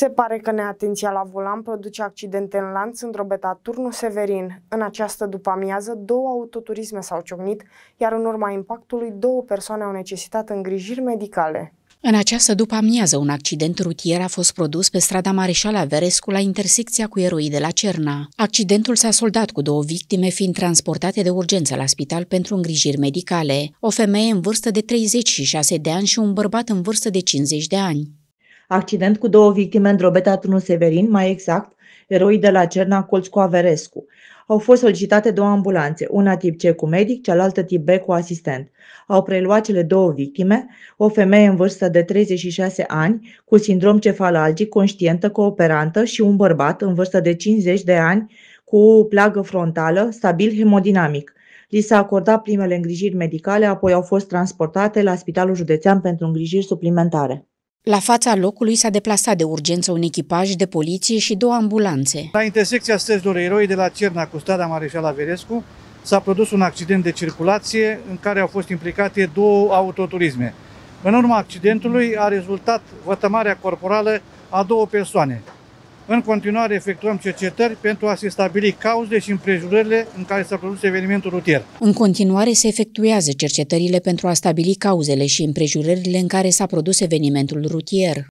Se pare că neatenția la volan produce accidente în lanț în drobeta Turnu Severin. În această după-amiază, două autoturisme s-au ciocnit, iar în urma impactului, două persoane au necesitat îngrijiri medicale. În această după-amiază, un accident rutier a fost produs pe strada Mareșal Averescu la intersecția cu eroi de la Cerna. Accidentul s-a soldat cu două victime fiind transportate de urgență la spital pentru îngrijiri medicale, o femeie în vârstă de 36 de ani și un bărbat în vârstă de 50 de ani. Accident cu două victime în drobeta Tunu Severin, mai exact, eroi de la Cerna colț cu Averescu. Au fost solicitate două ambulanțe, una tip C cu medic, cealaltă tip B cu asistent. Au preluat cele două victime, o femeie în vârstă de 36 ani, cu sindrom cefalalgic, conștientă, cooperantă și un bărbat în vârstă de 50 de ani, cu plagă frontală, stabil hemodinamic. Li s-a acordat primele îngrijiri medicale, apoi au fost transportate la Spitalul Județean pentru îngrijiri suplimentare. La fața locului s-a deplasat de urgență un echipaj de poliție și două ambulanțe. La intersecția străzilor eroi de la Cerna cu strada Mareșal Averescu s-a produs un accident de circulație în care au fost implicate două autoturisme. În urma accidentului a rezultat vătămarea corporală a două persoane. În continuare efectuăm cercetări pentru a se stabili cauzele și împrejurările în care s-a produs evenimentul rutier. În continuare se efectuează cercetările pentru a stabili cauzele și împrejurările în care s-a produs evenimentul rutier.